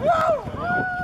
Woo!